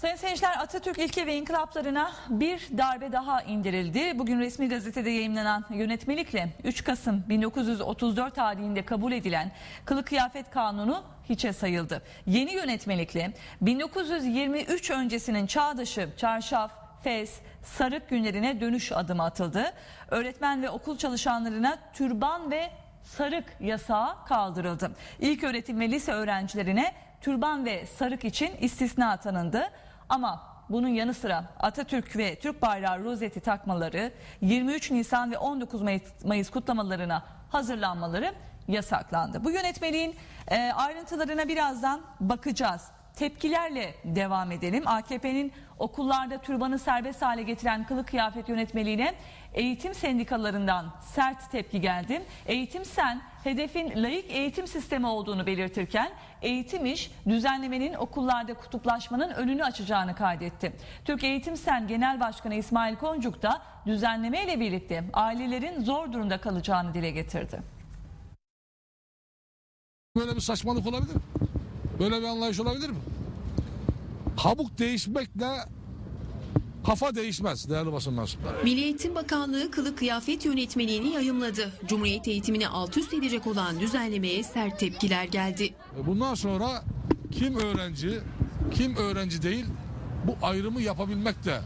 Sayın seyirciler Atatürk ilke ve inkılaplarına bir darbe daha indirildi. Bugün resmi gazetede yayınlanan yönetmelikle 3 Kasım 1934 tarihinde kabul edilen kılık kıyafet kanunu hiçe sayıldı. Yeni yönetmelikle 1923 öncesinin çağdaşı çarşaf, fes, sarık günlerine dönüş adımı atıldı. Öğretmen ve okul çalışanlarına türban ve sarık yasağı kaldırıldı. İlk öğretim ve lise öğrencilerine türban ve sarık için istisna tanındı. Ama bunun yanı sıra Atatürk ve Türk bayrağı rozeti takmaları 23 Nisan ve 19 Mayıs, kutlamalarına hazırlanmaları yasaklandı. Bu yönetmeliğin e, ayrıntılarına birazdan bakacağız. Tepkilerle devam edelim. AKP'nin okullarda türbanı serbest hale getiren kılık kıyafet yönetmeliğine eğitim sendikalarından sert tepki geldi. Eğitim Sen hedefin layık eğitim sistemi olduğunu belirtirken eğitim iş düzenlemenin okullarda kutuplaşmanın önünü açacağını kaydetti. Türk Eğitim Sen Genel Başkanı İsmail Koncuk da düzenleme ile birlikte ailelerin zor durumda kalacağını dile getirdi. Böyle bir saçmalık olabilir mi? Böyle bir anlayış olabilir mi? Kabuk değişmekle kafa değişmez değerli basın mensupları. Milli Eğitim Bakanlığı kılık kıyafet yönetmeliğini yayımladı. Cumhuriyet eğitimini alt üst edecek olan düzenlemeye sert tepkiler geldi. Ve Bundan sonra kim öğrenci, kim öğrenci değil bu ayrımı yapabilmek de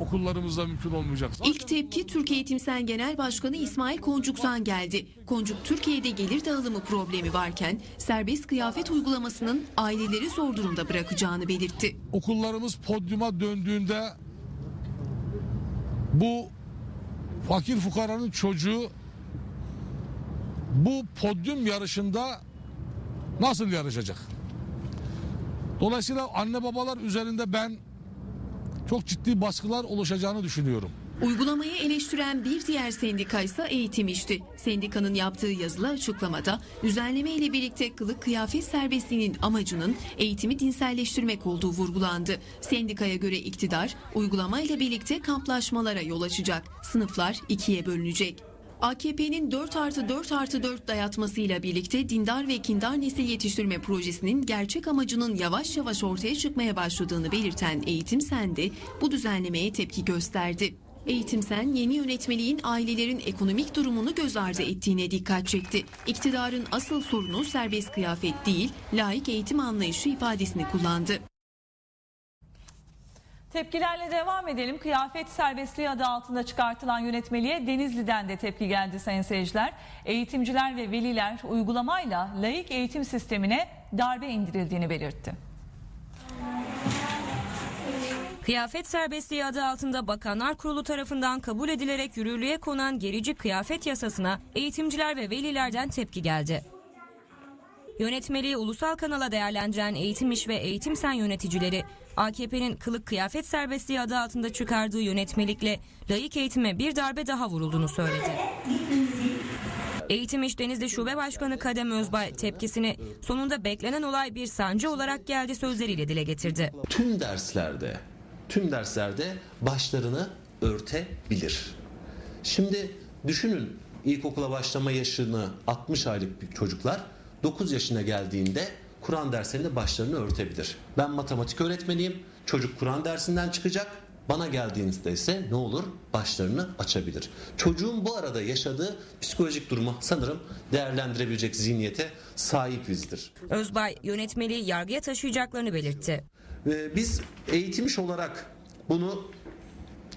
okullarımızda mümkün olmayacak. İlk tepki Türk Eğitim Sen Genel Başkanı İsmail Koncuk'tan geldi. Koncuk Türkiye'de gelir dağılımı problemi varken serbest kıyafet uygulamasının aileleri zor durumda bırakacağını belirtti. Okullarımız podyuma döndüğünde bu fakir fukaranın çocuğu bu podyum yarışında nasıl yarışacak? Dolayısıyla anne babalar üzerinde ben çok ciddi baskılar oluşacağını düşünüyorum. Uygulamayı eleştiren bir diğer sendika ise eğitim işti. Sendikanın yaptığı yazılı açıklamada düzenleme ile birlikte kılık kıyafet serbestliğinin amacının eğitimi dinselleştirmek olduğu vurgulandı. Sendikaya göre iktidar uygulama ile birlikte kamplaşmalara yol açacak. Sınıflar ikiye bölünecek. AKP'nin 4 artı 4 artı 4 dayatmasıyla birlikte dindar ve kindar nesil yetiştirme projesinin gerçek amacının yavaş yavaş ortaya çıkmaya başladığını belirten Eğitim Sen'de bu düzenlemeye tepki gösterdi. Eğitim Sen yeni yönetmeliğin ailelerin ekonomik durumunu göz ardı ettiğine dikkat çekti. İktidarın asıl sorunu serbest kıyafet değil, layık eğitim anlayışı ifadesini kullandı. Tepkilerle devam edelim. Kıyafet serbestliği adı altında çıkartılan yönetmeliğe Denizli'den de tepki geldi sayın seyirciler. Eğitimciler ve veliler uygulamayla layık eğitim sistemine darbe indirildiğini belirtti. Kıyafet serbestliği adı altında Bakanlar Kurulu tarafından kabul edilerek yürürlüğe konan gerici kıyafet yasasına eğitimciler ve velilerden tepki geldi. Yönetmeliği ulusal kanala değerlendiren Eğitim İş ve Eğitim Sen yöneticileri AKP'nin kılık kıyafet serbestliği adı altında çıkardığı yönetmelikle layık eğitime bir darbe daha vurulduğunu söyledi. Eğitim İş Denizli Şube Başkanı Kadem Özbay tepkisini sonunda beklenen olay bir sancı olarak geldi sözleriyle dile getirdi. tüm derslerde tüm derslerde başlarını örtebilir. Şimdi düşünün ilkokula başlama yaşını 60 aylık çocuklar 9 yaşına geldiğinde Kur'an derslerinde başlarını örtebilir. Ben matematik öğretmeniyim. Çocuk Kur'an dersinden çıkacak. Bana geldiğinizde ise ne olur? Başlarını açabilir. Çocuğun bu arada yaşadığı psikolojik durumu sanırım değerlendirebilecek zihniyete sahibiz. Özbay yönetmeliği yargıya taşıyacaklarını belirtti. Biz eğitimmiş olarak bunu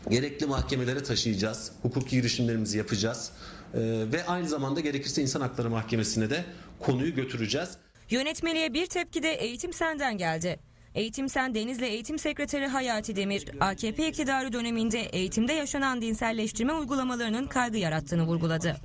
gerekli mahkemelere taşıyacağız. Hukuki girişimlerimizi yapacağız. Ee, ve aynı zamanda gerekirse İnsan Hakları Mahkemesi'ne de konuyu götüreceğiz. Yönetmeliğe bir tepki de Eğitim Sen'den geldi. Eğitim Sen Denizli Eğitim Sekreteri Hayati Demir, AKP iktidarı döneminde eğitimde yaşanan dinselleştirme uygulamalarının kaygı yarattığını vurguladı.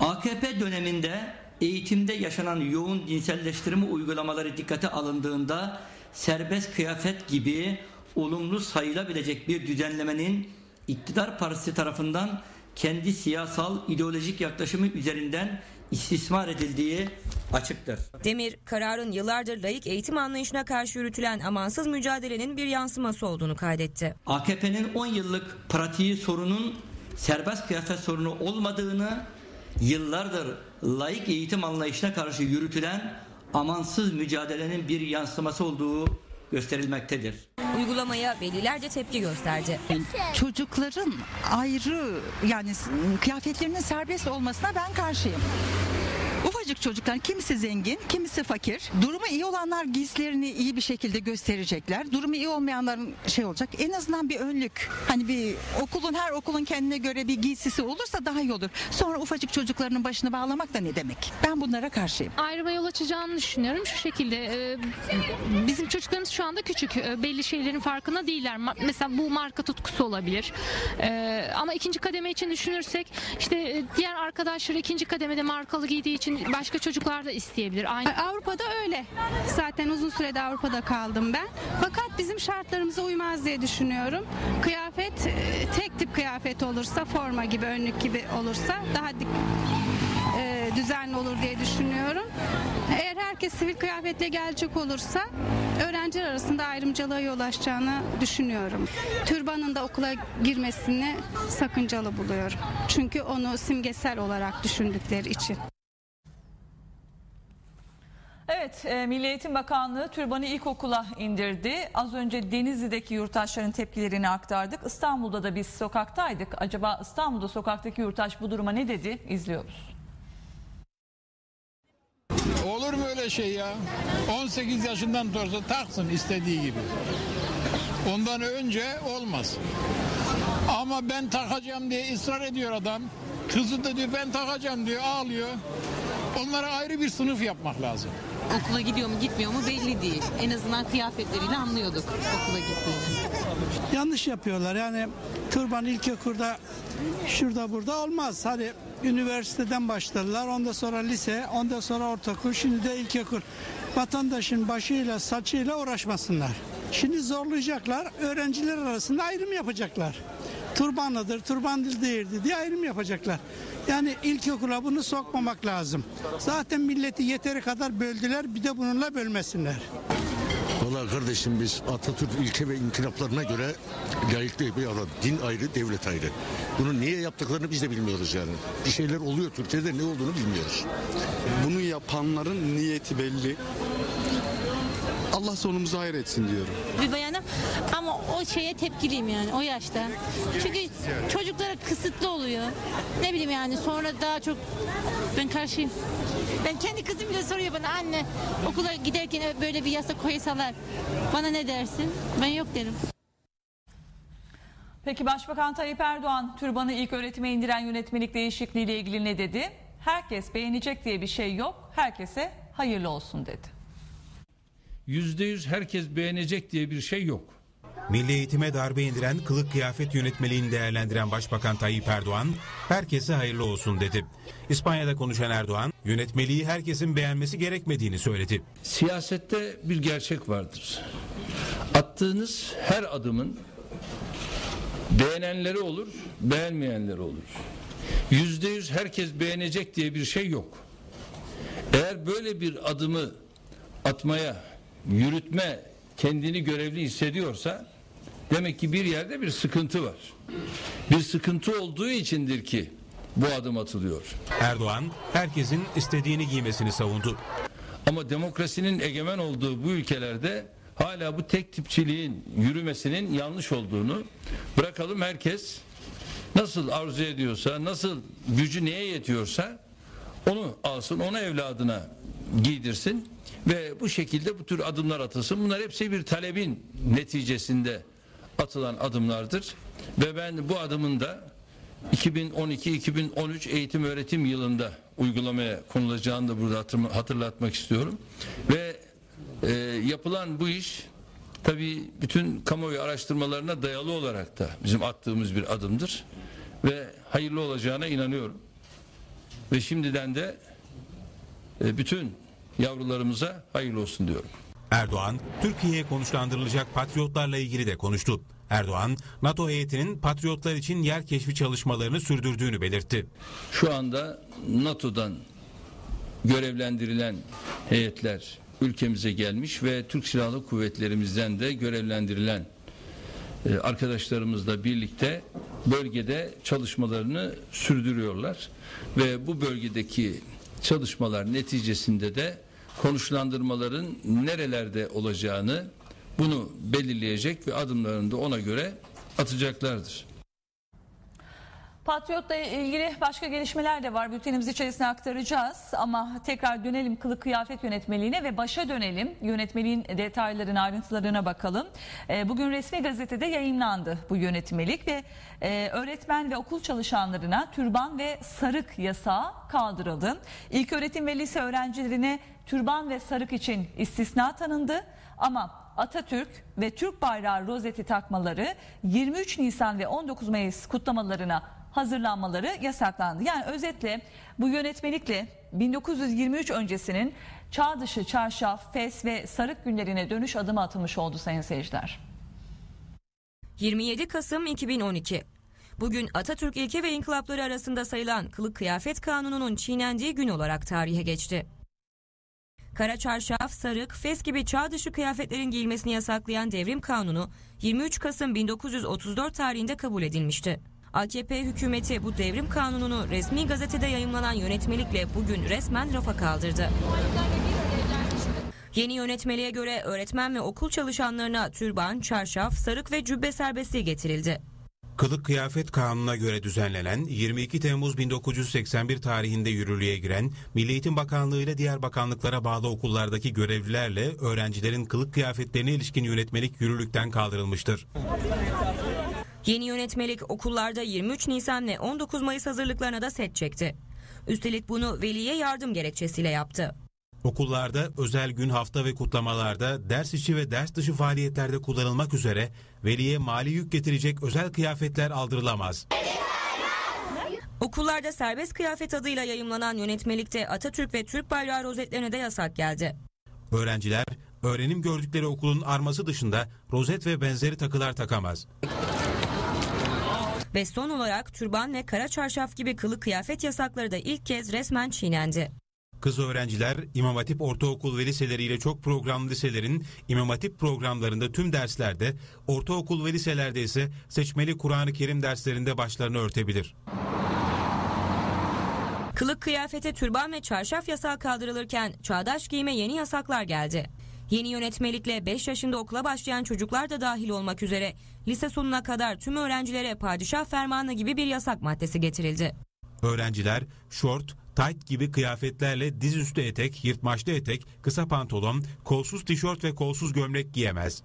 AKP döneminde eğitimde yaşanan yoğun dinselleştirme uygulamaları dikkate alındığında serbest kıyafet gibi olumlu sayılabilecek bir düzenlemenin iktidar partisi tarafından kendi siyasal ideolojik yaklaşımı üzerinden istismar edildiği açıktır. Demir, kararın yıllardır layık eğitim anlayışına karşı yürütülen amansız mücadelenin bir yansıması olduğunu kaydetti. AKP'nin 10 yıllık pratiği sorunun serbest kıyafet sorunu olmadığını, yıllardır layık eğitim anlayışına karşı yürütülen amansız mücadelenin bir yansıması olduğu gösterilmektedir. Uygulamaya veliler de tepki gösterdi. çocukların ayrı yani kıyafetlerinin serbest olmasına ben karşıyım. Ufacık çocuklar kimisi zengin, kimisi fakir. Durumu iyi olanlar giysilerini iyi bir şekilde gösterecekler. Durumu iyi olmayanların şey olacak. En azından bir önlük. Hani bir okulun her okulun kendine göre bir giysisi olursa daha iyi olur. Sonra ufacık çocuklarının başını bağlamak da ne demek? Ben bunlara karşıyım. ayrıma yol açacağını düşünüyorum. Şu şekilde e, bizim çocuklarımız şu anda küçük. E, belli şeylerin farkında değiller. Mesela bu marka tutkusu olabilir. E, ama ikinci kademe için düşünürsek işte e, diğer arkadaşları ikinci kademede markalı giydiği için başka çocuklar da isteyebilir. Aynı Avrupa'da öyle. Zaten uzun sürede Avrupa'da kaldım ben. Fakat bizim şartlarımıza uymaz diye düşünüyorum. Kıyafet e, tek tip kıyafet olursa, forma gibi, önlük gibi olursa daha e, düzenli olur diye düşünüyorum. Eğer herkes sivil kıyafetle gelecek olursa öğrenciler arasında ayrımcılığa yol açacağını düşünüyorum. Türbanın da okula girmesini sakıncalı buluyorum. Çünkü onu simgesel olarak düşündükleri için. Evet, e, Milli Eğitim Bakanlığı türbanı ilkokula indirdi. Az önce Denizli'deki yurttaşların tepkilerini aktardık. İstanbul'da da biz sokaktaydık. Acaba İstanbul'da sokaktaki yurttaş bu duruma ne dedi? İzliyoruz. Olur mu öyle şey ya? 18 yaşından sonra taksın istediği gibi. Ondan önce olmaz. Ama ben takacağım diye ısrar ediyor adam. Kızı da diyor ben takacağım diyor ağlıyor. Onlara ayrı bir sınıf yapmak lazım. okula gidiyor mu gitmiyor mu belli değil. En azından kıyafetleriyle anlıyorduk okula gittiğini. yanlış yapıyorlar. Yani turban ilkokulda şurada burada olmaz. Hani üniversiteden başladılar. Ondan sonra lise, ondan sonra ortaokul, şimdi de ilkokul. Vatandaşın başıyla, saçıyla uğraşmasınlar. Şimdi zorlayacaklar. Öğrenciler arasında ayrım yapacaklar. Turbanlıdır, turban dil değildi diye ayrım yapacaklar. Yani ilkokula bunu sokmamak lazım. Zaten milleti yeteri kadar böldüler. Bir de bununla bölmesinler. Valla kardeşim biz Atatürk ilke ve inkılaplarına göre layıklı bir adam. Din ayrı, devlet ayrı. Bunu niye yaptıklarını biz de bilmiyoruz yani. Bir şeyler oluyor Türkiye'de ne olduğunu bilmiyoruz. Bunu yapanların niyeti belli. Allah sonumuzu hayır etsin diyorum. Bir bayanım ama o şeye tepkiliyim yani o yaşta. Çünkü çocuklara kısıtlı oluyor. Ne bileyim yani sonra daha çok ben karşıyım. Ben kendi kızım bile soruyor bana anne okula giderken böyle bir yasa koysalar bana ne dersin? Ben yok derim. Peki Başbakan Tayyip Erdoğan türbanı ilk öğretime indiren yönetmelik değişikliğiyle ilgili ne dedi? Herkes beğenecek diye bir şey yok. Herkese hayırlı olsun dedi. Yüzde yüz herkes beğenecek diye bir şey yok. Milli eğitime darbe indiren kılık kıyafet yönetmeliğini değerlendiren Başbakan Tayyip Erdoğan, herkese hayırlı olsun dedi. İspanya'da konuşan Erdoğan, yönetmeliği herkesin beğenmesi gerekmediğini söyledi. Siyasette bir gerçek vardır. Attığınız her adımın beğenenleri olur, beğenmeyenleri olur. Yüzde yüz herkes beğenecek diye bir şey yok. Eğer böyle bir adımı atmaya, yürütme kendini görevli hissediyorsa demek ki bir yerde bir sıkıntı var. Bir sıkıntı olduğu içindir ki bu adım atılıyor. Erdoğan, herkesin istediğini giymesini savundu. Ama demokrasinin egemen olduğu bu ülkelerde hala bu tek tipçiliğin yürümesinin yanlış olduğunu bırakalım herkes nasıl arzu ediyorsa, nasıl gücü neye yetiyorsa onu alsın, onu evladına giydirsin ve bu şekilde bu tür adımlar atılsın. Bunlar hepsi bir talebin neticesinde atılan adımlardır ve ben bu adımın da 2012-2013 eğitim öğretim yılında uygulamaya konulacağını da burada hatırlatmak istiyorum. Ve e, yapılan bu iş tabii bütün kamuoyu araştırmalarına dayalı olarak da bizim attığımız bir adımdır. Ve hayırlı olacağına inanıyorum. Ve şimdiden de bütün yavrularımıza hayırlı olsun diyorum. Erdoğan, Türkiye'ye konuşlandırılacak patriotlarla ilgili de konuştu. Erdoğan, NATO heyetinin patriotlar için yer keşfi çalışmalarını sürdürdüğünü belirtti. Şu anda NATO'dan görevlendirilen heyetler ülkemize gelmiş ve Türk Silahlı Kuvvetlerimizden de görevlendirilen e, arkadaşlarımızla birlikte bölgede çalışmalarını sürdürüyorlar ve bu bölgedeki çalışmalar neticesinde de konuşlandırmaların nerelerde olacağını bunu belirleyecek ve adımlarını da ona göre atacaklardır. Patriot'la ilgili başka gelişmeler de var. Bültenimiz içerisine aktaracağız. Ama tekrar dönelim kılık kıyafet yönetmeliğine ve başa dönelim. Yönetmeliğin detaylarına, ayrıntılarına bakalım. Ee, Bugün resmi gazetede yayınlandı bu yönetmelik ve e, öğretmen ve okul çalışanlarına türban ve sarık yasağı kaldırıldı. İlk öğretim ve lise öğrencilerine türban ve sarık için istisna tanındı. Ama Atatürk ve Türk bayrağı rozeti takmaları 23 Nisan ve 19 Mayıs kutlamalarına hazırlanmaları yasaklandı. Yani özetle bu yönetmelikle 1923 öncesinin çağ dışı çarşaf, fes ve sarık günlerine dönüş adımı atılmış oldu sayın seyirciler. 27 Kasım 2012. Bugün Atatürk ilke ve inkılapları arasında sayılan kılık kıyafet kanununun çiğnendiği gün olarak tarihe geçti. Kara çarşaf, sarık, fes gibi çağ dışı kıyafetlerin giyilmesini yasaklayan devrim kanunu 23 Kasım 1934 tarihinde kabul edilmişti. AKP hükümeti bu devrim kanununu resmi gazetede yayımlanan yönetmelikle bugün resmen rafa kaldırdı. Yeni yönetmeliğe göre öğretmen ve okul çalışanlarına türban, çarşaf, sarık ve cübbe serbestliği getirildi. Kılık Kıyafet Kanunu'na göre düzenlenen 22 Temmuz 1981 tarihinde yürürlüğe giren Milli Eğitim Bakanlığı ile diğer bakanlıklara bağlı okullardaki görevlilerle öğrencilerin kılık kıyafetlerine ilişkin yönetmelik yürürlükten kaldırılmıştır. Yeni yönetmelik okullarda 23 Nisan ve 19 Mayıs hazırlıklarına da set çekti. Üstelik bunu veliye yardım gerekçesiyle yaptı. Okullarda özel gün hafta ve kutlamalarda ders içi ve ders dışı faaliyetlerde kullanılmak üzere veliye mali yük getirecek özel kıyafetler aldırılamaz. Okullarda serbest kıyafet adıyla yayımlanan yönetmelikte Atatürk ve Türk bayrağı rozetlerine de yasak geldi. Öğrenciler öğrenim gördükleri okulun arması dışında rozet ve benzeri takılar takamaz. Ve son olarak türban ve kara çarşaf gibi kılık kıyafet yasakları da ilk kez resmen çiğnendi. Kız öğrenciler İmam Hatip ortaokul ve liseleriyle çok programlı liselerin İmam Hatip programlarında tüm derslerde, ortaokul ve liselerde ise seçmeli Kur'an-ı Kerim derslerinde başlarını örtebilir. Kılık kıyafete türban ve çarşaf yasağı kaldırılırken çağdaş giyime yeni yasaklar geldi. Yeni yönetmelikle 5 yaşında okula başlayan çocuklar da dahil olmak üzere lise sonuna kadar tüm öğrencilere padişah fermanı gibi bir yasak maddesi getirildi. Öğrenciler şort, tayt gibi kıyafetlerle dizüstü etek, yırtmaçlı etek, kısa pantolon, kolsuz tişört ve kolsuz gömlek giyemez.